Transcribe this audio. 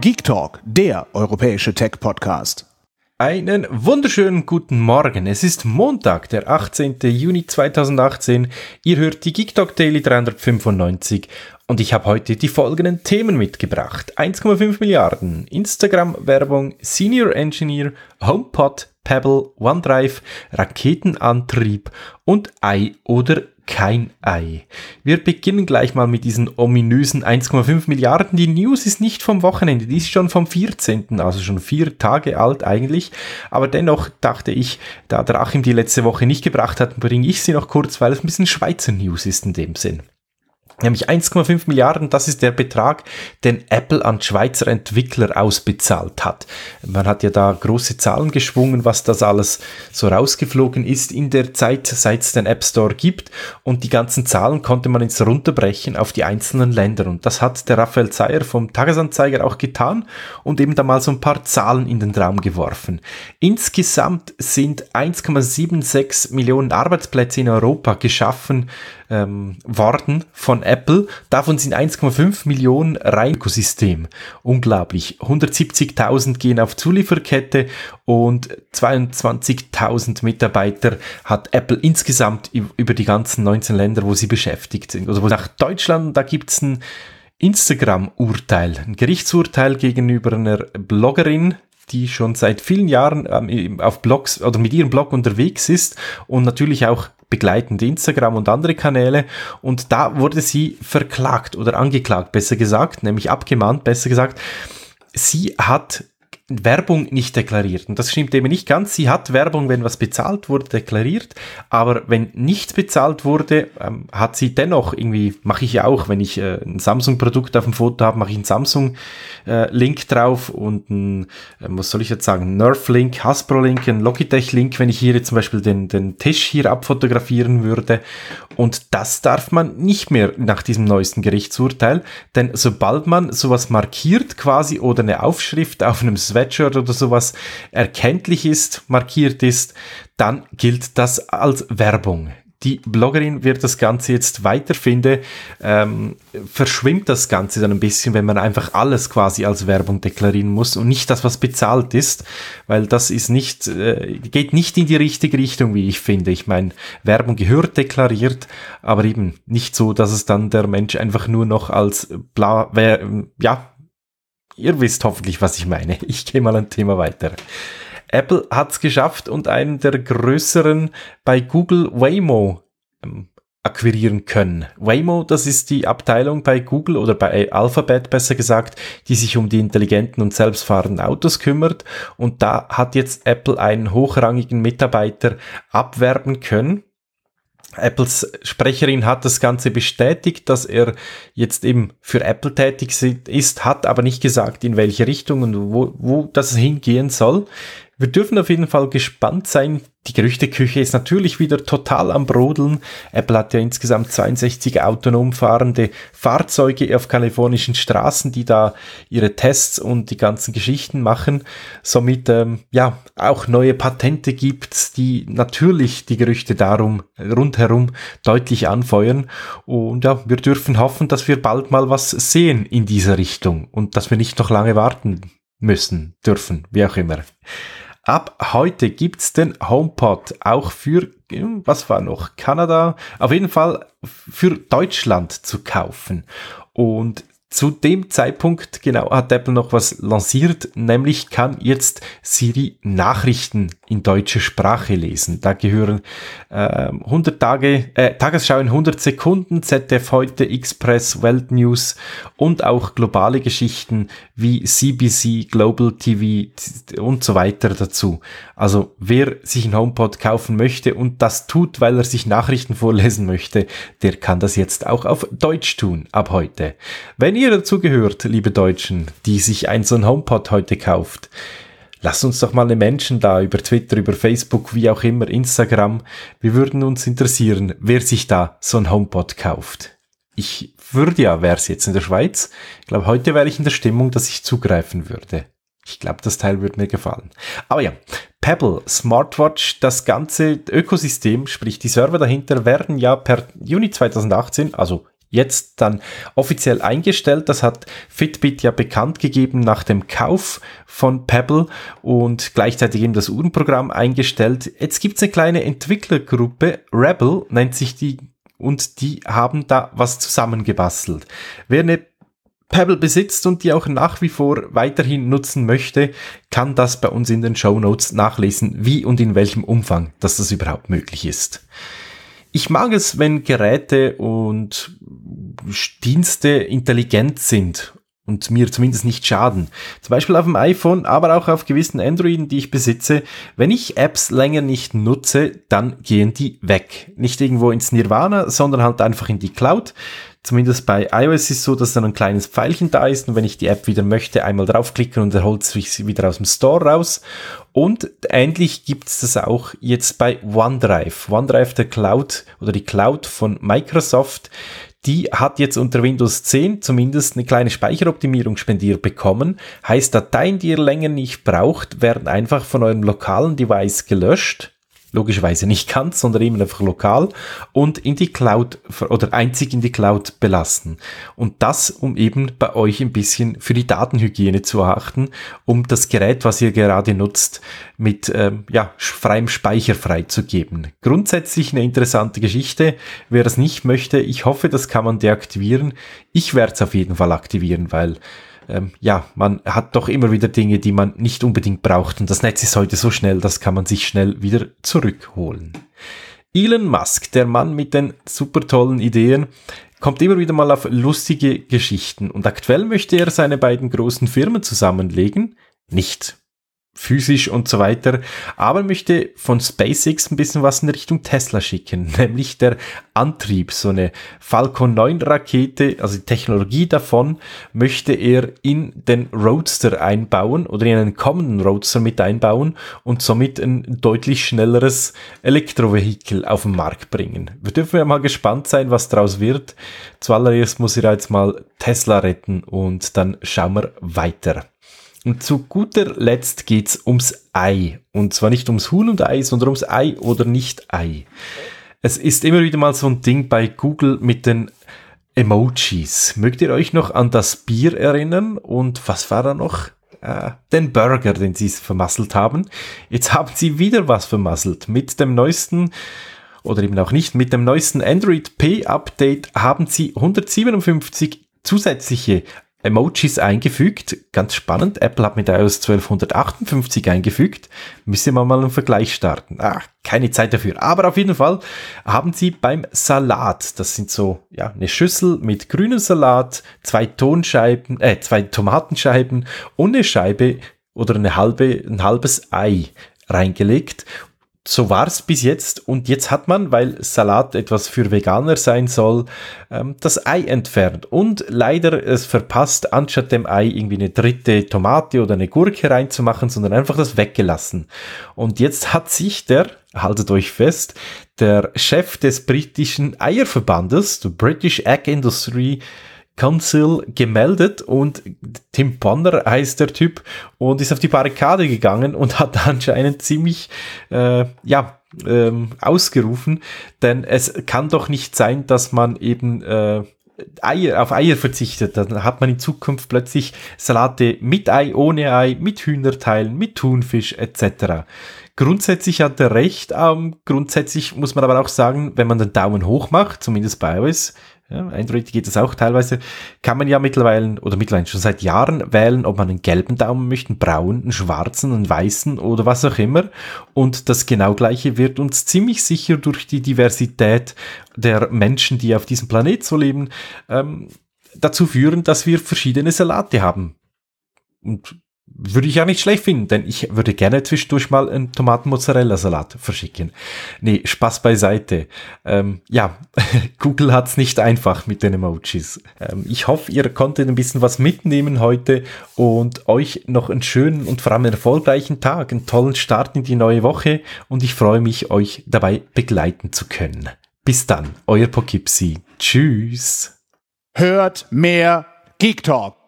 Geek Talk, der europäische Tech-Podcast. Einen wunderschönen guten Morgen. Es ist Montag, der 18. Juni 2018. Ihr hört die Geek Talk Daily 395 und ich habe heute die folgenden Themen mitgebracht. 1,5 Milliarden, Instagram-Werbung, Senior Engineer, HomePod, Pebble, OneDrive, Raketenantrieb und Ei oder kein Ei. Wir beginnen gleich mal mit diesen ominösen 1,5 Milliarden. Die News ist nicht vom Wochenende, die ist schon vom 14., also schon vier Tage alt eigentlich. Aber dennoch dachte ich, da der Achim die letzte Woche nicht gebracht hat, bringe ich sie noch kurz, weil es ein bisschen Schweizer News ist in dem Sinn. Nämlich 1,5 Milliarden, das ist der Betrag, den Apple an Schweizer Entwickler ausbezahlt hat. Man hat ja da große Zahlen geschwungen, was das alles so rausgeflogen ist in der Zeit, seit es den App Store gibt. Und die ganzen Zahlen konnte man jetzt runterbrechen auf die einzelnen Länder. Und das hat der Raphael Zeyer vom Tagesanzeiger auch getan und eben da mal so ein paar Zahlen in den Raum geworfen. Insgesamt sind 1,76 Millionen Arbeitsplätze in Europa geschaffen ähm, worden von Apple. Davon sind 1,5 Millionen rein Ökosystem. Unglaublich. 170.000 gehen auf Zulieferkette und 22.000 Mitarbeiter hat Apple insgesamt über die ganzen 19 Länder, wo sie beschäftigt sind. Also nach Deutschland, da gibt's ein Instagram-Urteil, ein Gerichtsurteil gegenüber einer Bloggerin, die schon seit vielen Jahren ähm, auf Blogs oder mit ihrem Blog unterwegs ist und natürlich auch begleitend Instagram und andere Kanäle. Und da wurde sie verklagt oder angeklagt, besser gesagt, nämlich abgemahnt, besser gesagt. Sie hat Werbung nicht deklariert. Und das stimmt eben nicht ganz. Sie hat Werbung, wenn was bezahlt wurde, deklariert. Aber wenn nichts bezahlt wurde, ähm, hat sie dennoch irgendwie, mache ich ja auch, wenn ich äh, ein Samsung-Produkt auf dem Foto habe, mache ich einen Samsung-Link äh, drauf und ein, äh, was soll ich jetzt sagen, Nerf-Link, Hasbro-Link, ein Logitech-Link, wenn ich hier zum Beispiel den, den Tisch hier abfotografieren würde. Und das darf man nicht mehr nach diesem neuesten Gerichtsurteil. Denn sobald man sowas markiert quasi oder eine Aufschrift auf einem Sweatshirt oder sowas erkenntlich ist, markiert ist, dann gilt das als Werbung. Die Bloggerin wird das Ganze jetzt weiterfinden, ähm, verschwimmt das Ganze dann ein bisschen, wenn man einfach alles quasi als Werbung deklarieren muss und nicht das, was bezahlt ist, weil das ist nicht, äh, geht nicht in die richtige Richtung, wie ich finde. Ich meine, Werbung gehört deklariert, aber eben nicht so, dass es dann der Mensch einfach nur noch als bla, ja, Ihr wisst hoffentlich, was ich meine. Ich gehe mal ein Thema weiter. Apple hat es geschafft und einen der größeren bei Google Waymo ähm, akquirieren können. Waymo, das ist die Abteilung bei Google oder bei Alphabet besser gesagt, die sich um die intelligenten und selbstfahrenden Autos kümmert. Und da hat jetzt Apple einen hochrangigen Mitarbeiter abwerben können Apples Sprecherin hat das Ganze bestätigt, dass er jetzt eben für Apple tätig ist, hat aber nicht gesagt, in welche Richtung und wo, wo das hingehen soll. Wir dürfen auf jeden Fall gespannt sein, die Gerüchteküche ist natürlich wieder total am Brodeln. Apple hat ja insgesamt 62 autonom fahrende Fahrzeuge auf kalifornischen Straßen, die da ihre Tests und die ganzen Geschichten machen. Somit, ähm, ja, auch neue Patente gibt, die natürlich die Gerüchte darum rundherum deutlich anfeuern. Und ja, wir dürfen hoffen, dass wir bald mal was sehen in dieser Richtung und dass wir nicht noch lange warten müssen, dürfen, wie auch immer. Ab heute gibt's den HomePod auch für, hm, was war noch, Kanada, auf jeden Fall für Deutschland zu kaufen. Und zu dem Zeitpunkt, genau, hat Apple noch was lanciert, nämlich kann jetzt Siri Nachrichten in deutscher Sprache lesen. Da gehören äh, 100 Tage, äh, Tagesschau in 100 Sekunden, ZDF heute, Express, Welt News und auch globale Geschichten wie CBC, Global TV und so weiter dazu. Also wer sich ein HomePod kaufen möchte und das tut, weil er sich Nachrichten vorlesen möchte, der kann das jetzt auch auf Deutsch tun ab heute. Wenn ihr dazu gehört, liebe Deutschen, die sich ein so ein HomePod heute kauft, lasst uns doch mal eine Menschen da über Twitter, über Facebook, wie auch immer, Instagram. Wir würden uns interessieren, wer sich da so ein HomePod kauft. Ich würde ja, wäre es jetzt in der Schweiz. Ich glaube, heute wäre ich in der Stimmung, dass ich zugreifen würde. Ich glaube, das Teil würde mir gefallen. Aber ja, Pebble, Smartwatch, das ganze Ökosystem, sprich die Server dahinter, werden ja per Juni 2018, also jetzt dann offiziell eingestellt. Das hat Fitbit ja bekannt gegeben nach dem Kauf von Pebble und gleichzeitig eben das Uhrenprogramm eingestellt. Jetzt gibt's eine kleine Entwicklergruppe, Rebel nennt sich die, und die haben da was zusammengebastelt. Wer eine Pebble besitzt und die auch nach wie vor weiterhin nutzen möchte, kann das bei uns in den Show Notes nachlesen, wie und in welchem Umfang, dass das überhaupt möglich ist. Ich mag es, wenn Geräte und Dienste intelligent sind und mir zumindest nicht schaden. Zum Beispiel auf dem iPhone, aber auch auf gewissen Androiden, die ich besitze. Wenn ich Apps länger nicht nutze, dann gehen die weg. Nicht irgendwo ins Nirvana, sondern halt einfach in die Cloud. Zumindest bei iOS ist es so, dass dann ein kleines Pfeilchen da ist und wenn ich die App wieder möchte, einmal draufklicken und er holt sich wieder aus dem Store raus. Und ähnlich gibt es das auch jetzt bei OneDrive. OneDrive, der Cloud oder die Cloud von Microsoft, die hat jetzt unter Windows 10 zumindest eine kleine Speicheroptimierung spendiert bekommen. Heißt, Dateien, die ihr länger nicht braucht, werden einfach von eurem lokalen Device gelöscht logischerweise nicht ganz, sondern eben einfach lokal und in die Cloud oder einzig in die Cloud belassen. Und das, um eben bei euch ein bisschen für die Datenhygiene zu achten, um das Gerät, was ihr gerade nutzt, mit ähm, ja, freiem Speicher freizugeben. Grundsätzlich eine interessante Geschichte. Wer das nicht möchte, ich hoffe, das kann man deaktivieren. Ich werde es auf jeden Fall aktivieren, weil ähm, ja, man hat doch immer wieder Dinge, die man nicht unbedingt braucht. Und das Netz ist heute so schnell, das kann man sich schnell wieder zurückholen. Elon Musk, der Mann mit den super tollen Ideen, kommt immer wieder mal auf lustige Geschichten. Und aktuell möchte er seine beiden großen Firmen zusammenlegen. Nicht physisch und so weiter, aber möchte von SpaceX ein bisschen was in Richtung Tesla schicken, nämlich der Antrieb, so eine Falcon 9 Rakete, also die Technologie davon möchte er in den Roadster einbauen oder in einen kommenden Roadster mit einbauen und somit ein deutlich schnelleres Elektrovehikel auf den Markt bringen. Wir dürfen ja mal gespannt sein, was daraus wird. Zuallererst muss er jetzt mal Tesla retten und dann schauen wir weiter. Und zu guter Letzt geht's ums Ei. Und zwar nicht ums Huhn und Ei, sondern ums Ei oder nicht Ei. Es ist immer wieder mal so ein Ding bei Google mit den Emojis. Mögt ihr euch noch an das Bier erinnern? Und was war da noch? Äh, den Burger, den sie vermasselt haben. Jetzt haben sie wieder was vermasselt. Mit dem neuesten oder eben auch nicht, mit dem neuesten Android P Update haben sie 157 zusätzliche Emojis eingefügt. Ganz spannend. Apple hat mit iOS 1258 eingefügt. Müssen wir mal einen Vergleich starten. Ah, keine Zeit dafür. Aber auf jeden Fall haben sie beim Salat, das sind so, ja, eine Schüssel mit grünem Salat, zwei Tonscheiben, äh, zwei Tomatenscheiben und eine Scheibe oder eine halbe, ein halbes Ei reingelegt so war's bis jetzt und jetzt hat man, weil Salat etwas für Veganer sein soll, ähm, das Ei entfernt und leider es verpasst, anstatt dem Ei irgendwie eine dritte Tomate oder eine Gurke reinzumachen, sondern einfach das weggelassen. Und jetzt hat sich der, haltet euch fest, der Chef des britischen Eierverbandes, der British Egg Industry, Council gemeldet und Tim Bonner heißt der Typ und ist auf die Barrikade gegangen und hat anscheinend ziemlich, äh, ja, ähm, ausgerufen, denn es kann doch nicht sein, dass man eben äh, Eier, auf Eier verzichtet, dann hat man in Zukunft plötzlich Salate mit Ei, ohne Ei, mit Hühnerteilen, mit Thunfisch etc. Grundsätzlich hat er recht, ähm, grundsätzlich muss man aber auch sagen, wenn man den Daumen hoch macht, zumindest bei iOS, ja, Android geht es auch teilweise, kann man ja mittlerweile oder mittlerweile schon seit Jahren wählen, ob man einen gelben Daumen möchte, einen braunen, einen schwarzen, einen weißen oder was auch immer. Und das genau gleiche wird uns ziemlich sicher durch die Diversität der Menschen, die auf diesem Planet so leben, ähm, dazu führen, dass wir verschiedene Salate haben. Und würde ich ja nicht schlecht finden, denn ich würde gerne zwischendurch mal einen Tomaten-Mozzarella-Salat verschicken. Nee, Spaß beiseite. Ähm, ja, Google hat's nicht einfach mit den Emojis. Ähm, ich hoffe, ihr konntet ein bisschen was mitnehmen heute und euch noch einen schönen und vor allem erfolgreichen Tag, einen tollen Start in die neue Woche und ich freue mich, euch dabei begleiten zu können. Bis dann, euer Pokipsi. Tschüss. Hört mehr Geek Talk.